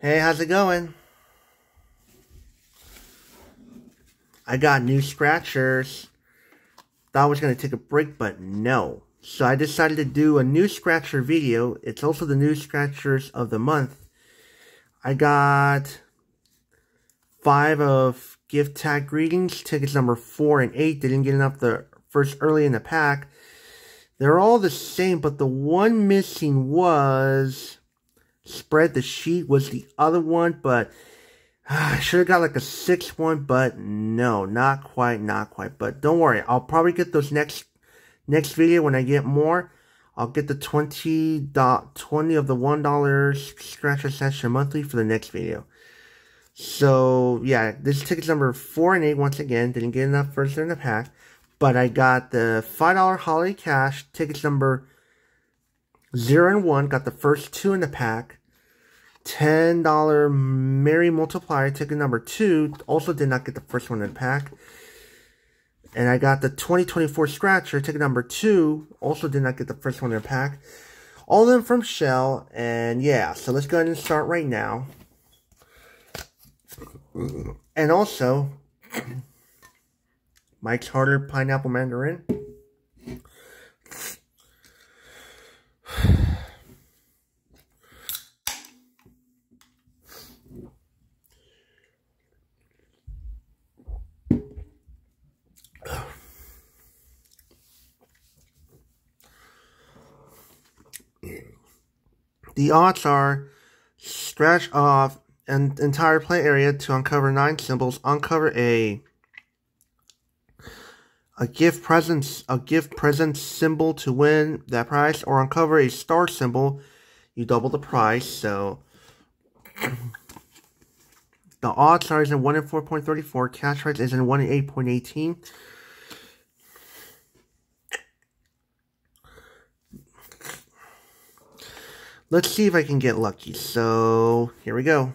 Hey, how's it going? I got new scratchers. Thought I was going to take a break, but no. So I decided to do a new scratcher video. It's also the new scratchers of the month. I got five of gift tag greetings, tickets number four and eight. They Didn't get enough the first early in the pack. They're all the same, but the one missing was spread the sheet was the other one, but I should have got like a six one, but no, not quite, not quite. But don't worry, I'll probably get those next next video when I get more. I'll get the 20, dot 20 of the $1 scratcher session monthly for the next video. So, yeah, this ticket's number 4 and 8 once again. Didn't get enough first in the pack. But I got the $5 holiday cash, tickets number 0 and 1. Got the first two in the pack. $10 Merry Multiplier, ticket number 2. Also did not get the first one in the pack. And I got the 2024 Scratcher, ticket number 2. Also did not get the first one in the pack. All of them from Shell. And yeah, so let's go ahead and start right now. And also, Mike's Harder Pineapple Mandarin. The odds are scratch off an entire play area to uncover nine symbols, uncover a a gift presence a gift presence symbol to win that prize or uncover a star symbol, you double the price. So the odds are is in 1 in 4.34, cash price is in 1 in 8.18. Let's see if I can get lucky. So, here we go.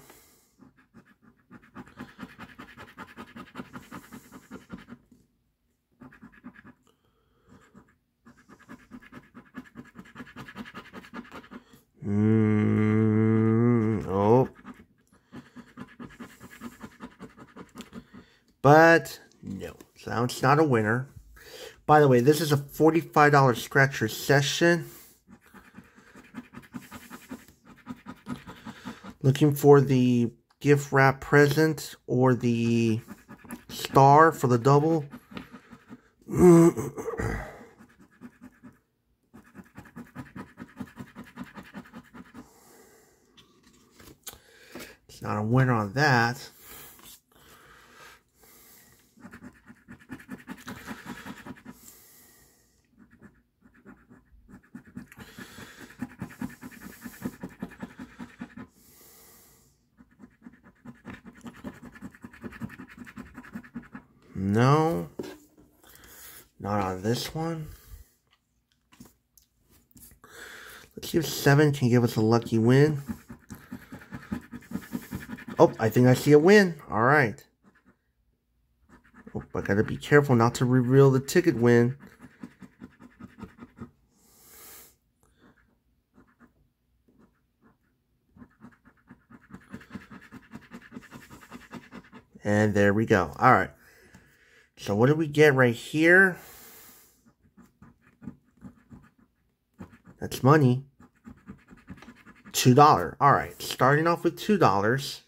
Mm, oh. But, no. So it's not a winner. By the way, this is a $45 scratcher session. Looking for the gift wrap present or the star for the double. it's not a winner on that. No. Not on this one. Let's see if 7 can give us a lucky win. Oh, I think I see a win. Alright. Oh, I gotta be careful not to reveal the ticket win. And there we go. Alright. So what do we get right here? That's money. $2. Alright, starting off with $2.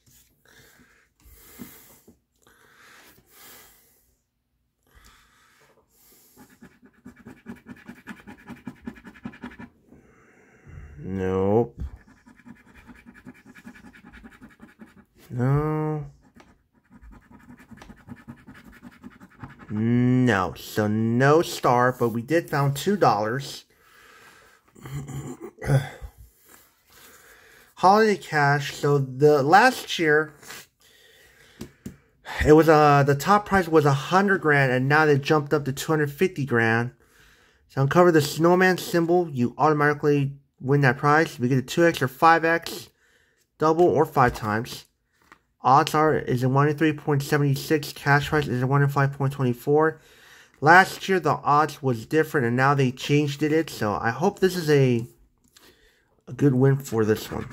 Nope. No. So no star, but we did found two dollars. Holiday cash. So the last year, it was uh the top price was a hundred grand, and now they jumped up to two hundred fifty grand. So uncover the snowman symbol, you automatically win that prize. We get a two x or five x, double or five times. Odds are is a 1 in 3.76. Cash price is a 1 in 5.24 last year the odds was different and now they changed it so i hope this is a a good win for this one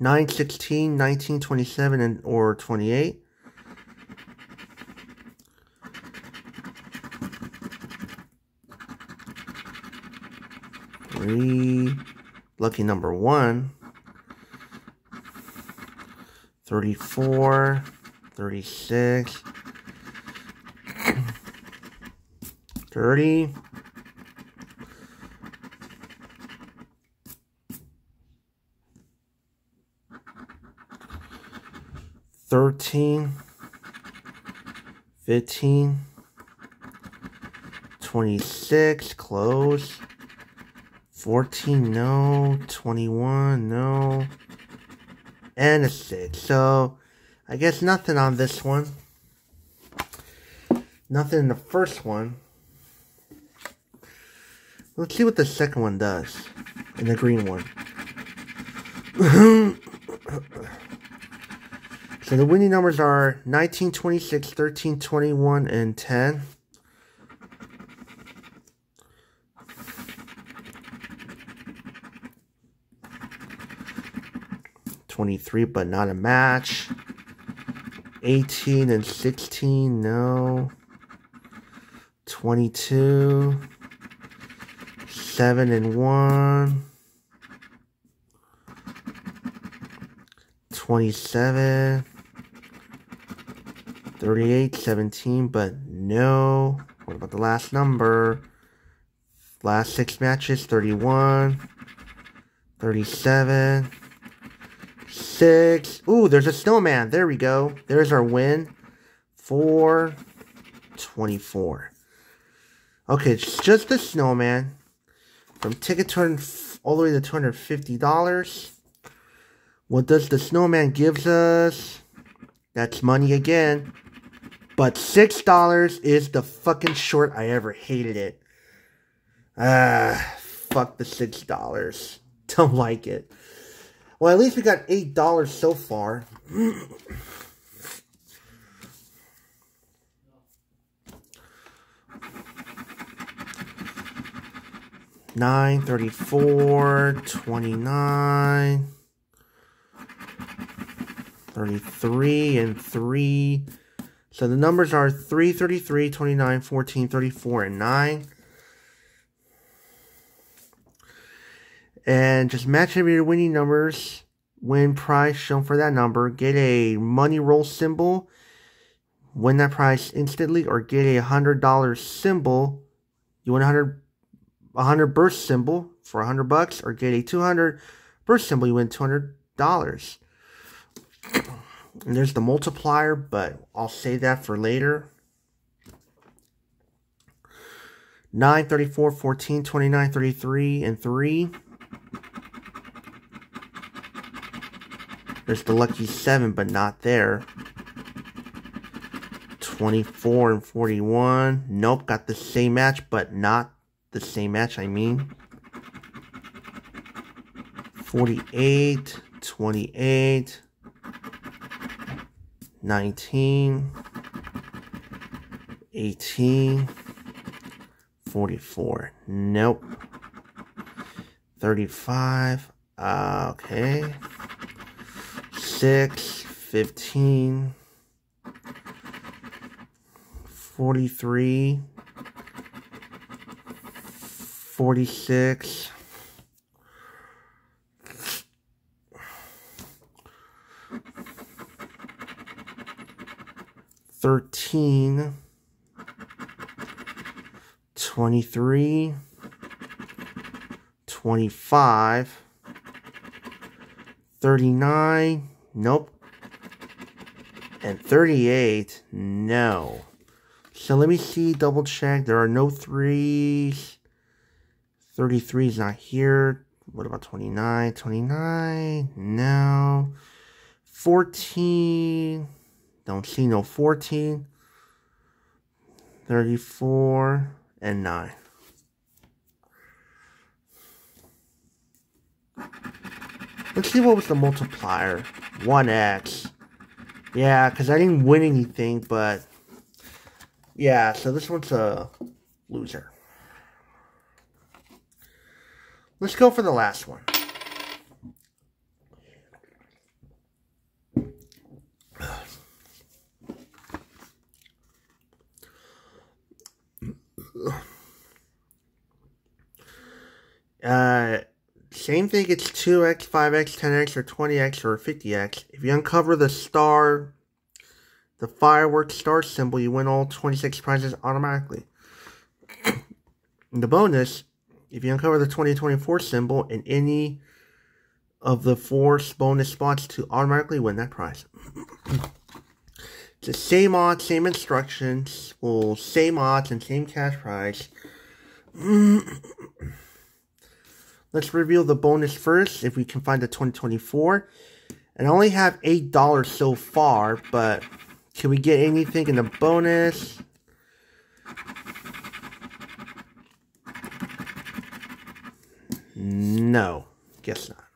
Nine, sixteen, nineteen, twenty-seven, and or twenty-eight. Three, lucky number one. 34, 36, 30, Thirteen, fifteen, twenty-six, close. 14, no. 21, no. And a 6. So, I guess nothing on this one. Nothing in the first one. Let's see what the second one does. In the green one. so the winning numbers are 19, 26, 13, 21, and 10. 23, but not a match. 18 and 16, no. 22. 7 and 1. 27. 38, 17, but no. What about the last number? Last six matches, 31. 37 six. Ooh, there's a snowman. There we go. There's our win. Four, 24. Okay, it's just the snowman. From ticket to all the way to $250. What does the snowman gives us? That's money again. But $6 is the fucking short I ever hated it. Ah, fuck the $6. Don't like it. Well, at least we got $8 so far. Nine thirty-four, twenty-nine, thirty-three, and three. So the numbers are 3, 33, 29, 14, 34, and 9. And just match up your winning numbers, win price shown for that number, get a money roll symbol, win that price instantly, or get a $100 symbol, you win a 100 100 burst symbol for 100 bucks, or get a 200 burst symbol, you win $200. And there's the multiplier, but I'll save that for later. 9, 34, 14, 29, 33, and 3. There's the lucky 7, but not there. 24 and 41. Nope, got the same match, but not the same match, I mean. 48, 28, 19, 18, 44. Nope. 35. Uh, okay. 6, 15, 43, 46, Thirteen, twenty-three, twenty-five, thirty-nine, Nope. And 38, no. So let me see, double check. There are no threes. 33 is not here. What about 29? 29, no. 14, don't see no 14. 34, and 9. Let's see what was the multiplier. 1x. Yeah, because I didn't win anything, but... Yeah, so this one's a loser. Let's go for the last one. Uh, same thing, it's 2x, 5x, 10x, or 20x, or 50x. If you uncover the star, the fireworks star symbol, you win all 26 prizes automatically. The bonus, if you uncover the 2024 symbol in any of the four bonus spots to automatically win that prize. the same odds, same instructions, well, same odds and same cash prize. Let's reveal the bonus first, if we can find the 2024. And I only have $8 so far, but can we get anything in the bonus? No, guess not.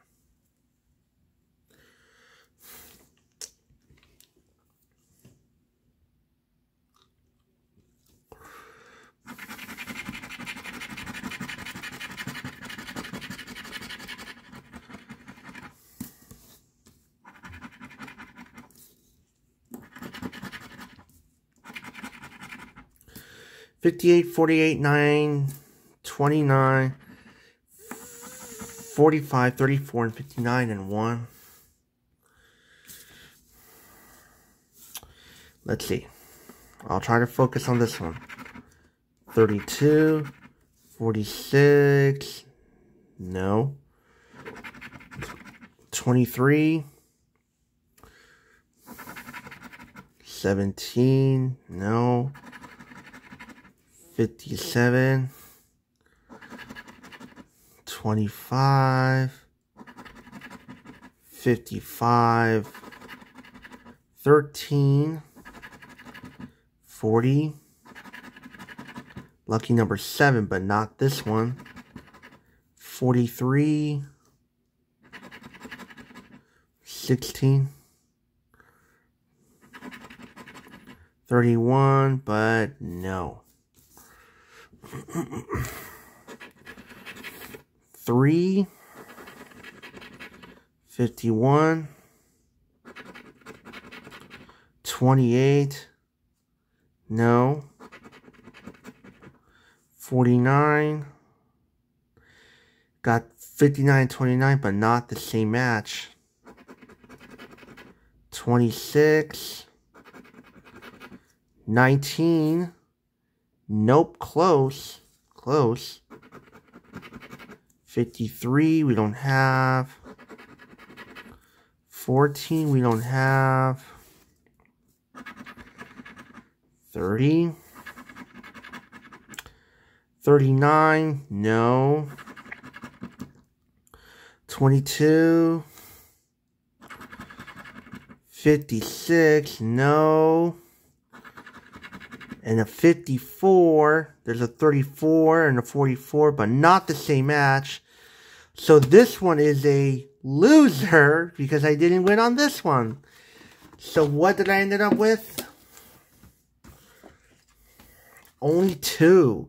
Fifty-eight, forty-eight, nine, twenty-nine. 45, 34, and 59, and 1. Let's see. I'll try to focus on this one. 32, 46, no. 23, 17, no. 57, 25, 55, 13, 40, lucky number 7, but not this one, 43, 16, 31, but no. 3, 51, 28, no, 49, got 59, 29, but not the same match, 26, 19, nope, close, close, 53, we don't have. 14, we don't have. 30. 39, no. 22. 56, no. And a 54, there's a 34 and a 44, but not the same match. So this one is a loser because I didn't win on this one. So what did I end up with? Only two.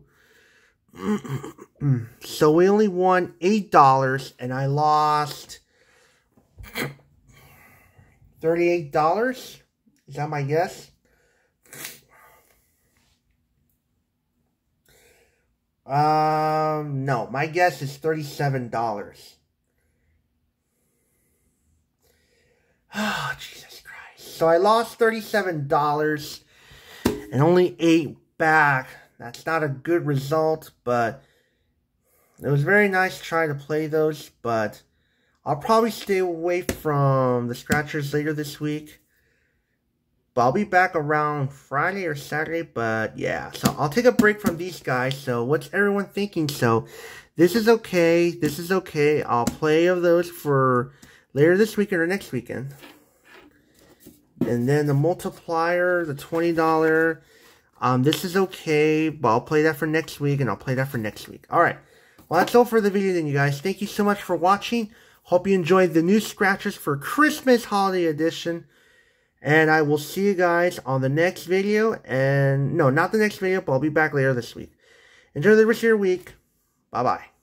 so we only won $8 and I lost $38. Is that my guess? Um, no, my guess is $37. Oh, Jesus Christ. So I lost $37 and only ate back. That's not a good result, but it was very nice trying to play those, but I'll probably stay away from the scratchers later this week. But I'll be back around Friday or Saturday, but yeah. So I'll take a break from these guys. So what's everyone thinking? So this is okay. This is okay. I'll play of those for later this weekend or next weekend. And then the multiplier, the $20. Um, this is okay, but I'll play that for next week, and I'll play that for next week. Alright. Well, that's all for the video then, you guys. Thank you so much for watching. Hope you enjoyed the new scratchers for Christmas Holiday Edition. And I will see you guys on the next video. And no, not the next video, but I'll be back later this week. Enjoy the rest of your week. Bye-bye.